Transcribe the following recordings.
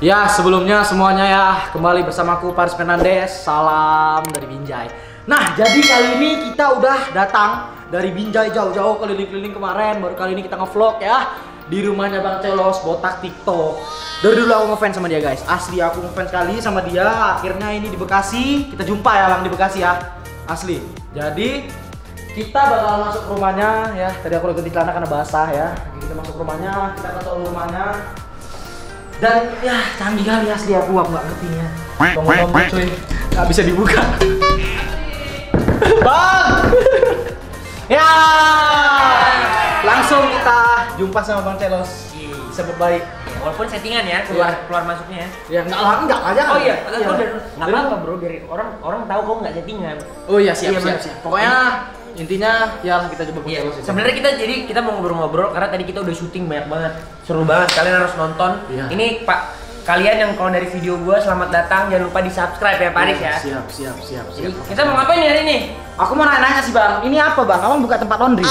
Ya sebelumnya semuanya ya kembali bersamaku Paris Fernandes Salam dari Binjai. Nah jadi kali ini kita udah datang dari Binjai jauh-jauh keliling-keliling kemarin. Baru kali ini kita ngevlog ya Di rumahnya Bang Celos, botak TikTok. Dari dulu aku ngefans sama dia guys. Asli aku ngefans sekali sama dia. Akhirnya ini di Bekasi. Kita jumpa ya Bang di Bekasi ya. Asli. Jadi kita bakal masuk rumahnya ya. Tadi aku udah ganti celana karena basah ya. Kita masuk rumahnya, kita ketok rumahnya dan ya canggih kali asli aku aku nggak ngerti ya tombol-tombol cuy nggak bisa dibuka bang ya langsung kita jumpa sama bang Celos sebut baik Walaupun settingan ya keluar Iya. keluar masuknya. ya nggak lah nggak aja Oh iya, Iya. nggak Dari- apa-apa bro dari orang orang tahu kau nggak settingan. oh iya siap Iya, siap, Bang. siap. pokoknya intinya ya kita coba bang Iya. Sebenarnya kita jadi kita mau ngobrol-ngobrol karena tadi kita udah syuting banyak banget. Seru banget. Kalian harus nonton. Iya. Ini Pak kalian yang kalau dari video gua selamat datang jangan lupa di subscribe ya Paris ya. siap siap siap Jadi siap kita mau ngapain hari ini? aku mau nanya sih bang ini apa bang kamu buka tempat laundry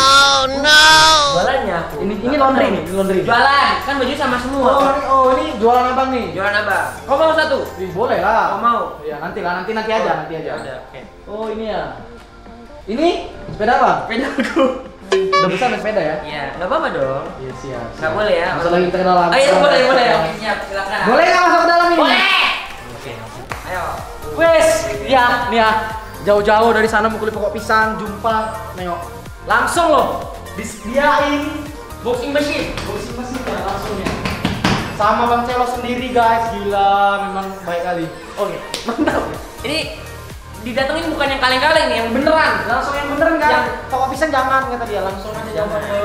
Jualannya aku. ini ini laundry nih ini laundry Jualan, kan baju sama semua. oh ini oh ini jualan abang nih Jualan apa? Kau mau satu? Ih, boleh lah. Kau mau? Iya, nanti lah, nanti nanti aja, nanti aja. Oh, ini ya. Ini sepeda apa? Sepeda aku. Udah besar naik sepeda ya? Iya, nggak apa-apa dong. Iya, siap. Nggak boleh ya. Masuk lagi ke dalam. Oh iya boleh boleh. Oke siap silakan. Boleh nggak masuk ke dalam ini? Boleh. Oke. Ayo. Wes, ya, nih ya. Jauh-jauh dari sana mukuli pokok pisang, jumpa, nengok. Langsung loh, disediain Boxing machine. boxing mesin ya langsung ya. Sama Bang Celo sendiri guys, gila, memang baik kali. Oke, mantap. Ini didatengin bukan yang kaleng-kaleng nih, yang beneran. Langsung yang bener kan? Yang- Pokok pisang jangan kata dia, langsung aja jangan ke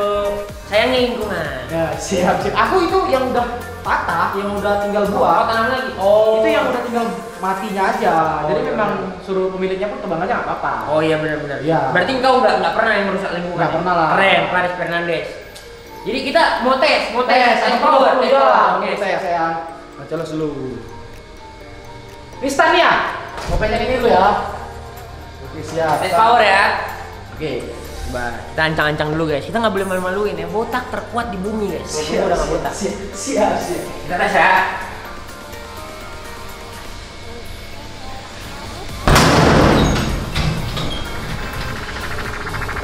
Sayangnya lingkungan. Ya, siap, siap. Aku itu yang udah patah, yang udah tinggal buah. tanam lagi. Itu yang udah tinggal matinya aja. Oh, Jadi iya. memang suruh pemiliknya pun tebang aja nggak apa-apa. Oh iya benar-benar. Iya. Berarti engkau nggak nggak pernah yang merusak lingkungan. Nggak pernah lah. Keren, Paris Fernandes. Jadi kita mau tes, mau tes, tes, tes tes power, power, tes ya. power. Oke, Oke. saya, saya. Ini? Mau pengen ini dulu ya. Oke, siap. Tes power ya. Oke. Kita ancang-ancang dulu guys. Kita nggak boleh malu-maluin ya. Botak terkuat di bumi guys. Gua udah nggak botak. siap, siap, siap. Kita tes ya.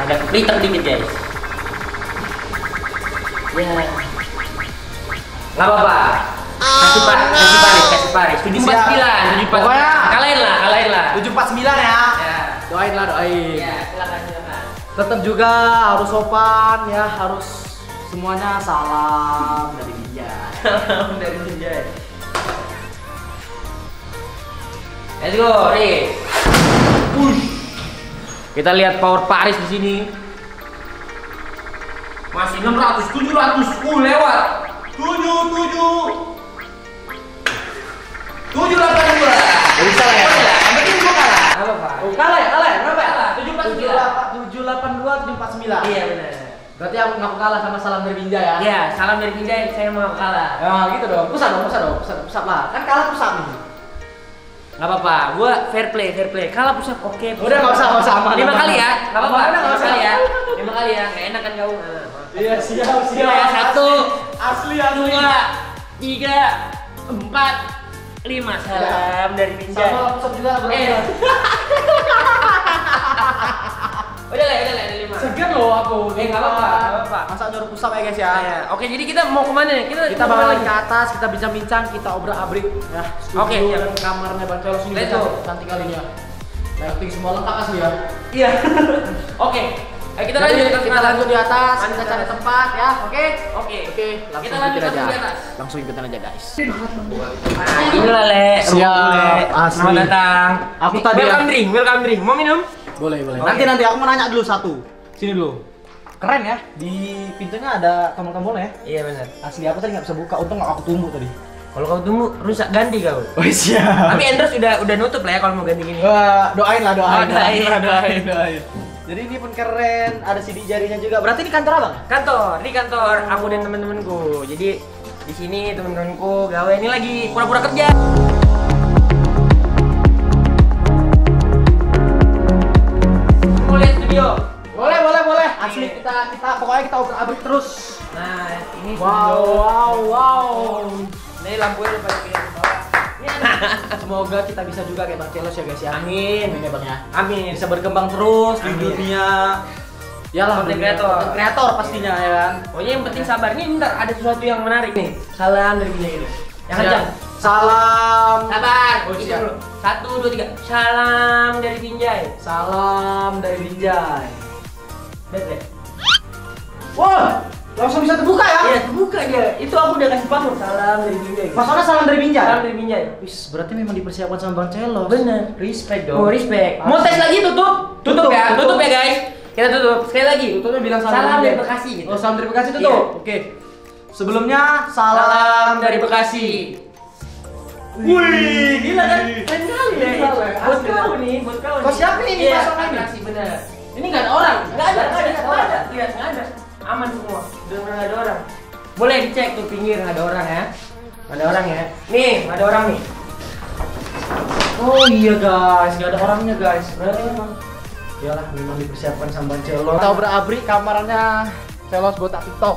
Ada keplitek dikit guys. Ya. Gak apa-apa. Kasih pak, kasih. Tujuh empat sembilan, tujuh empat. Pokoknya- Kalahin lah, kalahin lah. 749 ya. Ya. Doain lah, doain. Ya, silakan silakan. Tetap juga harus sopan ya, harus semuanya salam dari dia. Salam dari Binjai. Let's go, Riz. Push. Kita lihat power Paris di sini. Masih 600, 700, uh lewat. 7, 7. 7, 8, 2. Jadi salah ya? Yang penting gua kalah. Apa, Pak? Oh, kalah ya, kalah ya, berapa ya? Kalah, 749. 782, 749. Iya benar. Berarti aku ngaku kalah sama salam dari Binjai ya? Iya, salam dari Binjai, saya mau kalah. Ya gitu dong, pusat dong, pusat dong, pusat, pusat lah. Kan kalah pusat nih. Gak apa-apa, gua fair play, fair play. Kalah pusat oke. Udah, nggak usah, nggak usah, aman, Lima kali ya, nggak apa-apa. Udah, nggak Lima usah. ya, lima kali ya. Gak enak kan kau? Iya, siap, Iya, satu, Asli, asli. dua, tiga, empat, lima. Salam dari Binjai. Sama pusat juga berapa? Eh. Udah lah, udah lah, ada lima. Segan loh aku. Eh, nggak apa-apa, apa-apa. Masa nyuruh pusat ya guys ya? Ya, Oke, jadi kita mau ke mana nih? Kita Kita bakal ke atas, kita bincang-bincang, kita obrak-abrik ya. Studio Oke, siap. dan kamarnya Bang Celos ini cantik, kali ini ya. Lighting semua lengkap asli ya. Iya. Oke. Ayo kita lanjut ke kita lanjut di atas, Lanjut kita cari tempat ya, oke? Oke. Oke, langsung Kita lanjut aja. Langsung ikutin aja guys. Nah, inilah le. Siap, asli. Selamat datang. Aku tadi welcome drink, welcome drink. Mau minum? Boleh, boleh. Nanti nanti aku mau nanya dulu satu. Sini dulu. Keren ya, di pintunya ada tombol-tombolnya ya. Iya benar. Asli aku tadi nggak bisa buka, untung aku tumbuh tadi. Kalau kau tunggu rusak ganti kau. Oh siap. Tapi Andros udah udah nutup lah ya kalau mau ganti gini. Wah, doain lah, doain, Oh, doain. doain, doain, doain. Jadi ini pun keren, ada sidik jarinya juga. Berarti ini kantor abang? Kantor, di kantor aku dan teman-temanku. Jadi di sini teman-temanku gawe ini lagi pura-pura kerja. Mau lihat studio? Boleh, boleh, boleh. Asli kita kita pokoknya kita obrak abrik terus. Nah, ini Wow, studio. wow, wow. Ini lampunya lupa dipindah Semoga kita bisa juga kayak Bang Celos ya guys ya. Amin. Amin ya Bang ya. Amin. Bisa berkembang terus di Amin. dunia. Ya lah, Content dunia creator. content creator pastinya ya kan. Pokoknya yang penting sabar. Ini bentar ada sesuatu yang menarik nih. Salam dari Binjai ini. Yang kencang. Salam. Sabar. Oh, Itu dulu. Satu, dua, tiga. Salam dari Binjai. Salam dari Binjai. Lihat deh. Wah, langsung bisa terbuka ya? Iya, terbuka dia. Itu aku udah kasih password. Salam dari Binjai. Masalahnya salam dari Binjai. Salam dari Binjai. Wis, berarti memang dipersiapkan sama Bang Celos. Bener. Respect Oh, respect. Mau tes lagi tutup? Tutup, Tutup, ya. tutup. Tutup. ya, guys. Kita tutup. Sekali lagi. Tutupnya bilang salam, Salam dari. Bekasi gitu. Oh, salam dari Bekasi tutup. Iya. Oke. Sebelumnya salam, Salam dari Bekasi. Wih, gila kan? Keren kali ya. Gila, Le. Buat kau nih, buat kau nih. Kau siapa nih, Iya, pasang ini? atraksi bener. Ini nggak ada orang. Nggak ada, nggak ada, nggak ada. Nggak ada. Aman semua. Udah nggak ada orang. Boleh dicek tuh pinggir nggak ada orang ya. Nggak ada orang ya. Nih, nggak ada orang nih. Oh iya guys, nggak ada orangnya guys. Berarti memang Iyalah, memang dipersiapkan sama Celos. Kita berabrik kamarnya Celos buat tak TikTok.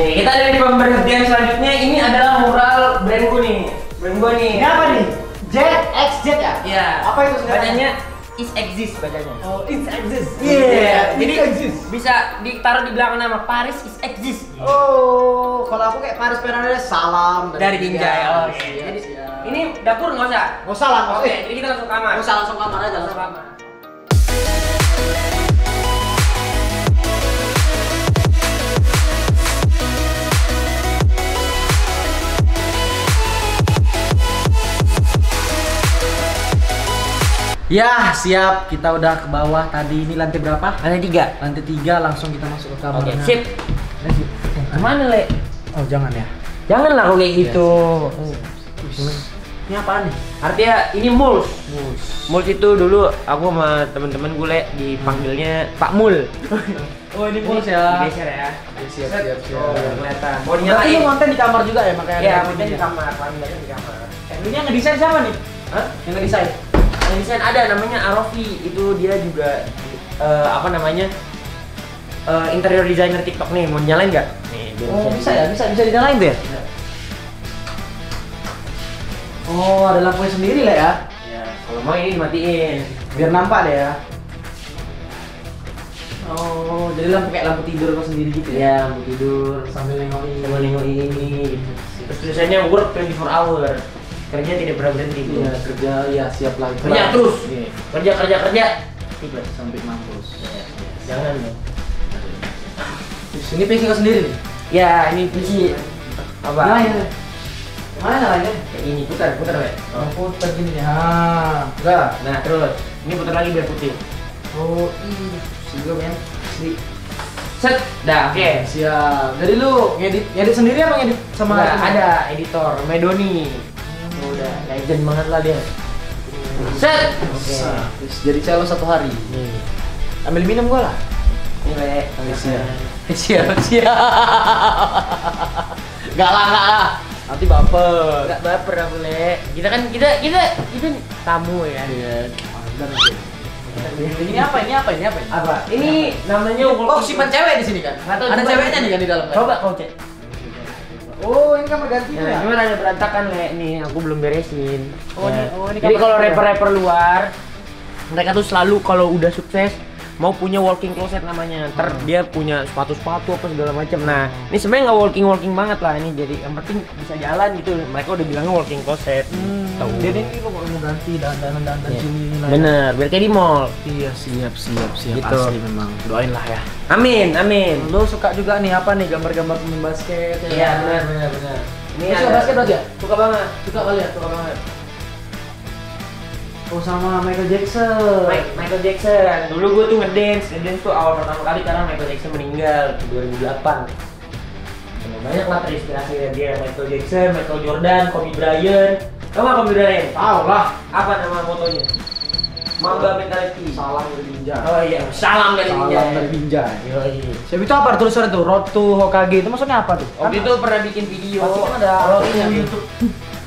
Nih, kita dari pemberhentian selanjutnya ini adalah mural brand gue nih. Brand gue nih. Ini apa nih? Jet ya? Iya. Apa itu sebenarnya? Bacanya is exist bacanya. Oh, it exists. Iya, jadi it exists. bisa ditaruh di belakang nama Paris is exist. Oh, kalau aku kayak Paris Fernandes salam Dari Binjai. Oh, Siap, jadi siap. ini dapur nggak usah. nggak usah lah, Oke, usah. jadi kita langsung kamar. Nggak usah langsung kamar aja, langsung kamar. Ya, siap. Kita udah ke bawah tadi. Ini lantai berapa? Ada tiga. Lantai tiga langsung kita masuk ke kamar. Oke, sip. Ke mana le? Oh, jangan ya. Janganlah kau kayak gitu. Ini apaan nih? Artinya ini. Mus. Mulch itu dulu aku sama temen-temen gue le dipanggilnya Pak Mul. Oh, ini mulus ya. Digeser ya. Siap, siap, siap. Oh, kelihatan. Mau lu dinyalain. konten di kamar juga ya makanya Iya, konten di ini kamar, banyak di kamar. Ini yang ngedesain siapa nih? Hah? Yang ngedesain? Yang desain ada namanya Arofi. Itu dia juga eh, apa namanya? eh, interior designer TikTok nih. Mau nyalain nggak? Nih, dia Oh, bisa ya? Bisa bisa dinyalain tuh ya? Oh, ada lampunya sendiri lah ya. Ya, kalau mau ini dimatiin. Biar nampak deh ya. Oh, jadi lampu kayak lampu tidur kau sendiri gitu ya? Ya, mau tidur Sambil nengokin. sama nengok ini. gitu. Terus tulisannya work 24 hour. Kerja tidak pernah berhenti. Iya, kerja ya siap lah. Kerja terus. Iya. Kerja kerja kerja. Tiba. Sampai mampus. Jangan ya. Ini kau sendiri nih? Ya, ini PC apa? Nyalain. Mana nyalainnya? Kayak ini putar, putar ya. Oh, putar gini. Ah, udah. Nah, terus ini putar lagi biar putih. Oh, ih, sigo men. Si. Set, dah, oke. Siap. Jadi lu ngedit ngedit sendiri apa ngedit sama teman? ada editor Medoni. Udah, legend banget lah dia. Set. Terus Jadi celo satu hari. Nih, Ambil minum gua lah. ini le. Oke, siap. Siap, siap. Gak lah, gak lah. Nanti baper. Enggak baper aku le. Kita kan kita kita kita tamu ya. Iya. Ini apa? Ini apa? Ini apa? Apa? Ini namanya Oh, simpan cewek di sini kan? Ada ceweknya nih kan di dalam kan? Coba kau cek. Oh, ini kamar ganti Ya, cuma ada berantakan nih, aku belum beresin. Oh, Ya. ini- oh, ini Jadi kalau rapper-rapper luar, mereka tuh selalu kalau udah sukses mau punya walking closet namanya. Ntar Hmm. dia punya sepatu-sepatu apa segala macam. Nah, ini sebenarnya nggak walking walking banget lah ini. Jadi yang penting bisa jalan gitu. Mereka udah bilangnya walking closet. Tahu. Dia ini lo mau ganti dandan dandan Iya. sini lah. ya. Bener, biar kayak di mall. Iya, siap, siap, siap. Gitu. Asli memang. Doain lah ya. Amin, amin. Lo suka juga nih apa nih gambar-gambar pemain basket? ya Iya, kan? benar, benar, benar. Ini suka ada- basket berarti ya? Suka banget. Suka kali ya? Suka banget. Oh sama Michael Jackson. Mike- Michael Jackson. Dulu gue tuh ngedance, ngedance tuh awal pertama kali karena Michael Jackson meninggal di 2008. Ya, banyak lah terinspirasi dari dia Michael Jackson, Michael Jordan, Kobe Bryant. Tahu nggak Kobe Bryant? Tahu lah. Apa nama fotonya? Mamba mentality. Salam dari Binjai. Oh iya, salam dari Salam Binjai. dari Binjai. Yoi. Siapa itu apa tulisannya tuh? Road to Hokage itu maksudnya apa tuh? Waktu itu pernah bikin video. Pasti kan ada Kalau roadnya itu tuh. YouTube.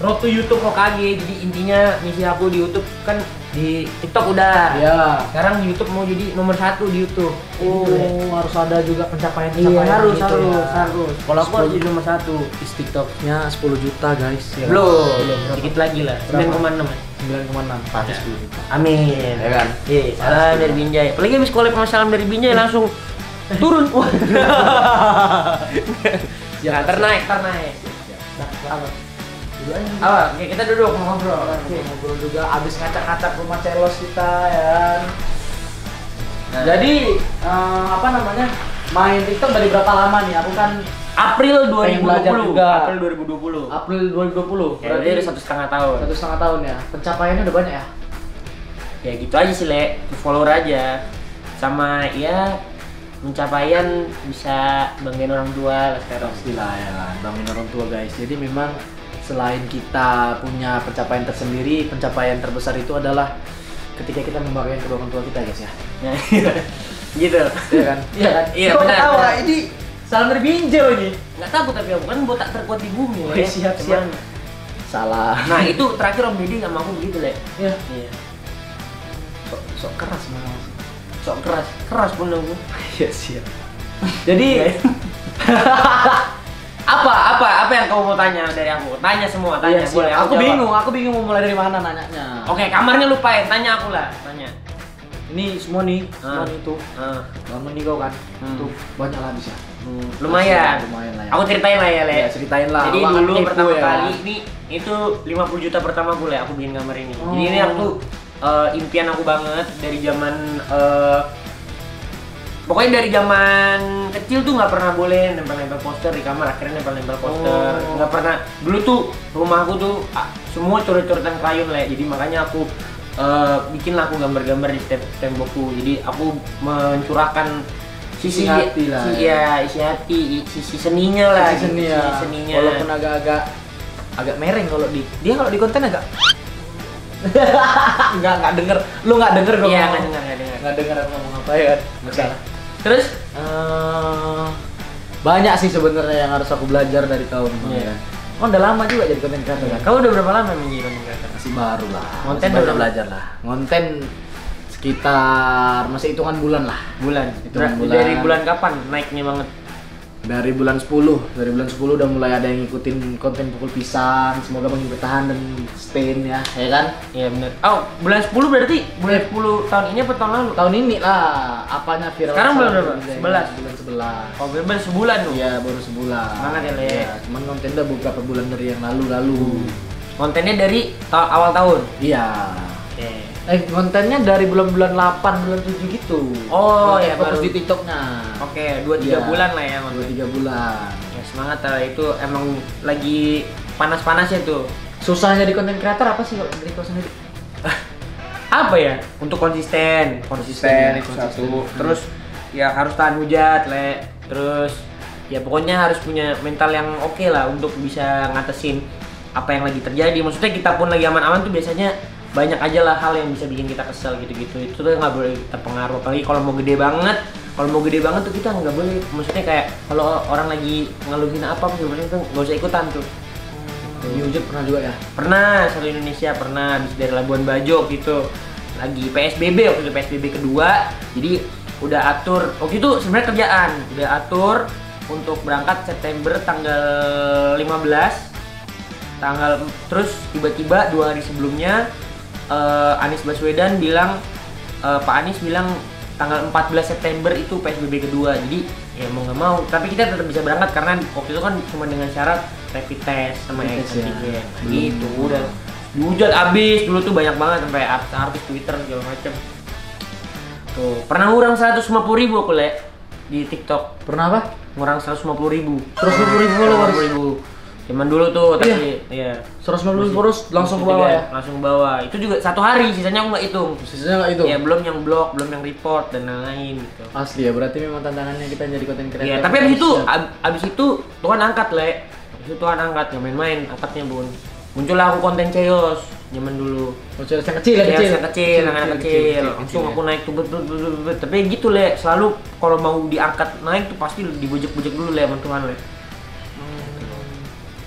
Road to YouTube Hokage. Jadi intinya misi aku di YouTube kan di TikTok udah. Iya. Sekarang di YouTube mau jadi nomor satu di YouTube. Oh, Gitu, Le. harus ada juga pencapaian Iya pencapaian harus gitu harus ya. harus. Kalau aku harus 10 jadi nomor satu. Is TikToknya 10 juta guys. ya kan? Belum, Belum. berapa? dikit lagi lah. Berapa? 9,6. 9,6 pasti 10 juta. Amin. Ya kan? Iya, salam dari Binjai. Apalagi habis collab sama salam dari Binjai langsung turun. Wah. Ya, Nah, ternaik, ternaik. Nah, apa? Oke, kita duduk ngobrol. Oke, ngobrol juga abis ngacak-ngacak rumah celos kita ya. kan. Nah. Jadi eh, apa namanya? Main TikTok dari berapa lama nih? Aku kan April Pengen belajar 2020. juga. April 2020. April 2020. Ya, berarti ada satu setengah tahun. satu setengah tahun ya. Pencapaiannya udah banyak ya. Ya gitu aja sih, Le. Follower aja. Sama ya pencapaian bisa banggain orang tua lah sekarang. Pastilah ya kan, bangun orang tua guys. Jadi memang selain kita punya pencapaian tersendiri, pencapaian terbesar itu adalah ketika kita membanggakan kedua orang tua kita guys ya. Nah, gitu. Iya kan? Iya kan? Iya, benar, benar. Ini salam dari Binjai ini. Nggak takut tapi aku kan botak terkuat di bumi. Oh, Le. siap, siap. Salah. Nah itu terakhir Om Deddy sama aku begitu, Le. ya, Iya. sok, sok keras malah. Sok keras, keras pun aku. Iya siap. Jadi apa apa apa yang kamu mau tanya dari aku? Tanya semua, tanya Iya, boleh. Aku jawab. bingung, aku bingung mau mulai dari mana nanyanya. Oke, kamarnya lupain, tanya aku lah, tanya. Ini semua nih, semua Ah. nih tuh. Ah, Bangun nih kau kan. Hmm. Tuh banyak lah bisa. hmm, lumayan. Lumayan lah ya. Aku ceritain lah ya, Le. Ya, ceritain lah. Jadi Awak dulu pertama ya. kali ini itu 50 juta pertama gue Le, aku bikin kamar ini. Oh. Jadi ini aku eh, impian aku banget dari zaman eh, Pokoknya dari zaman kecil tuh nggak pernah boleh nempel-nempel poster di kamar, akhirnya nempel-nempel poster. Oh. Nggak pernah. Dulu tuh rumahku tuh ah, semua coret-coretan krayon lah, jadi makanya aku eh, bikin aku gambar-gambar di tembokku. Jadi aku mencurahkan Isi sisi hati lah, si- ya. ya, isi hati, sisi seninya lah, Sisi seni ya. sisi seninya. Walaupun agak-agak agak mereng kalau di dia kalau di konten agak nggak nggak denger lu nggak denger gua Iya, nggak dengar, nggak dengar. nggak denger aku ngomong apa ya nggak salah Terus Eh, banyak sih sebenarnya yang harus aku belajar dari kau nih Iya. kan. Oh, udah lama juga jadi konten kreator kan? kamu udah berapa lama menjadi content creator? Masih baru lah. Konten berapa? belajar lah. Konten sekitar masih hitungan bulan lah. Bulan. Itu Ber- bulan. Dari bulan kapan naiknya banget? Dari bulan 10, dari bulan 10 udah mulai ada yang ngikutin konten pukul pisang. Semoga bang bertahan dan stain ya, ya kan? Iya benar. Oh, bulan 10 berarti bulan 10 tahun ini apa tahun lalu? Tahun ini lah, apanya viral. Sekarang bulan berapa? satu Sebelas? Bulan 11. Oh, bener sebulan tuh. Iya, baru sebulan. Semangat ya, Le. Iya, cuman konten udah beberapa bulan dari yang lalu-lalu. Kontennya dari ta- awal tahun. Iya. Oke. Eh, kontennya dari bulan-bulan 8, bulan 7 gitu. Oh, ya, fokus baru. di TikToknya. Oke, 2 3 Iya. bulan lah ya Dua konten. tiga bulan. Ya, semangat lah itu emang lagi panas-panasnya tuh. Susahnya di konten kreator apa sih kalau dari kau sendiri? Apa ya? Untuk konsisten, Konsisten, konsisten itu konsisten. satu. Terus ya harus tahan hujat, Le. Terus ya pokoknya harus punya mental yang oke lah untuk bisa ngatasin apa yang lagi terjadi. Maksudnya kita pun lagi aman-aman tuh biasanya banyak aja lah hal yang bisa bikin kita kesel gitu-gitu. Itu tuh nggak boleh terpengaruh. Apalagi kalau mau gede banget, kalau mau gede banget tuh kita nggak boleh. Maksudnya kayak kalau orang lagi ngeluhin apa, sebenarnya tuh nggak usah ikutan tuh. Di Ujut pernah juga ya? Pernah, satu Indonesia pernah habis dari Labuan Bajo gitu. Lagi PSBB waktu itu PSBB kedua. Jadi udah atur waktu itu sebenarnya kerjaan, udah atur untuk berangkat September tanggal 15 tanggal terus tiba-tiba dua hari sebelumnya eh, Anies Baswedan bilang eh, Pak Anies bilang tanggal 14 September itu PSBB kedua. Jadi ya mau nggak mau. Tapi kita tetap bisa berangkat karena waktu itu kan cuma dengan syarat rapid test sama Rapid yang ya. Belum. gitu udah. Dihujat abis. Dulu tuh banyak banget sampai artis-artis Twitter segala macem. Tuh pernah ngurang 150 ribu aku le di TikTok. Pernah apa? ngurang 150 ribu. 150 ribu followers. ribu Cuman dulu tuh tapi iya 150 ribu followers langsung ke bawah ya? Langsung ke bawah. Itu juga satu hari sisanya aku nggak hitung. Sisanya nggak itu? Ya belum yang blog, belum yang report dan lain-lain gitu. Asli ya, berarti memang tantangannya kita jadi konten kreator. Iya, tapi abis itu ab- abis itu Tuhan angkat le. Abis itu Tuhan angkat nggak main-main angkatnya bun. Muncullah aku konten Ceos zaman dulu. Oh, ceres yang kecil ya, Ceos kecil. yang kecil, yang kecil. Langsung ya. aku naik tuh bet, bet, bet, bet, bet. Tapi gitu le, selalu kalau mau diangkat naik tuh pasti dibujek-bujek dulu le sama Tuhan le.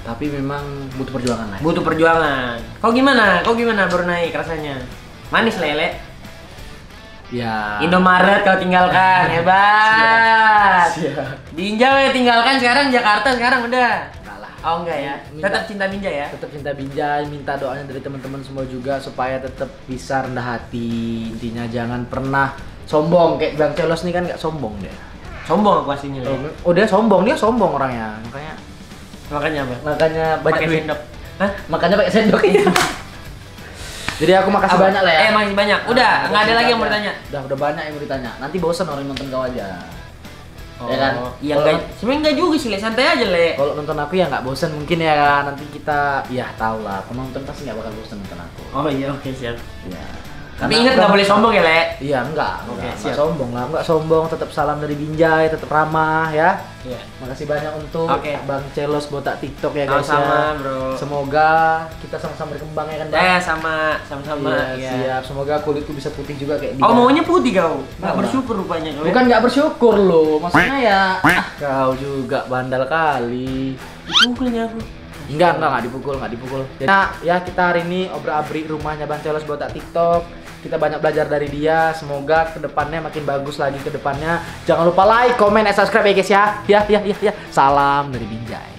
Tapi memang butuh perjuangan lah. ya. Butuh perjuangan. Kau gimana? Kau gimana baru naik rasanya? Manis lele. Ya. Indomaret kau tinggalkan, hebat. Siap. Binjai ya tinggalkan sekarang Jakarta sekarang udah. Enggak lah. Oh enggak ya. Minta- Tetap cinta Binjai ya. tetap cinta Binjai, minta doanya dari teman-teman semua juga supaya tetap bisa rendah hati. Intinya jangan pernah sombong kayak Bang Celos nih kan nggak sombong dia. Sombong aku aslinya. Le. Oh dia sombong, dia sombong orangnya. Makanya Makanya apa? makanya banyak Pakai sendok. Hah? Makanya pakai sendok ini. Jadi aku makasih banyak lah ya. Eh, masih banyak. Udah, Nah, nggak ada lagi yang mau ditanya. Udah, udah banyak yang mau ditanya. Nanti bosan orang nonton kau aja. Oh, Ya kan? Iya enggak. Sebenarnya enggak juga sih, Le. Santai aja, Le. Kalau nonton aku ya nggak bosan mungkin ya. Nanti kita ya tahu lah. Penonton pasti nggak bakal bosan nonton aku. Oh iya, oke, siap. Ya. Tapi ingat nggak boleh sombong ya, Le. Iya enggak, Oke, enggak, enggak sombong lah, enggak sombong, tetap salam dari Binjai, tetap ramah ya. Iya. Makasih banyak untuk Oke. Bang Celos botak TikTok ya guys Sama-sama, ya. Bro. Semoga kita sama-sama berkembang ya kan Bang. Eh, sama sama-sama. Iya, Iya. siap. Semoga kulitku bisa putih juga kayak dia. Oh, maunya putih kau. Enggak bersyukur rupanya kau. ya? Bukan nggak bersyukur loh, maksudnya ya ah, kau juga bandal kali. dipukulnya aku. Enggak, enggak, enggak dipukul, enggak dipukul. Jadi, nah, ya kita hari ini obrak-abrik rumahnya Bang Celos botak TikTok. Kita banyak belajar dari dia. Semoga ke depannya makin bagus lagi ke depannya. Jangan lupa like, comment, and subscribe ya guys ya. Ya, ya, ya, ya. Salam dari Binjai.